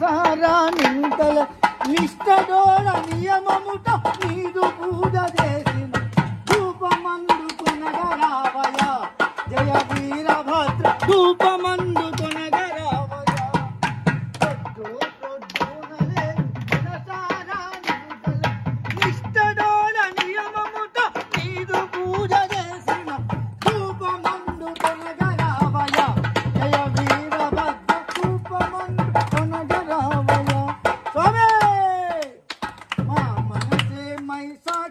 సారా నింతల నిష్టడోడ నియమముట నీదు పూజ చేసిన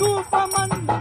రూపమందు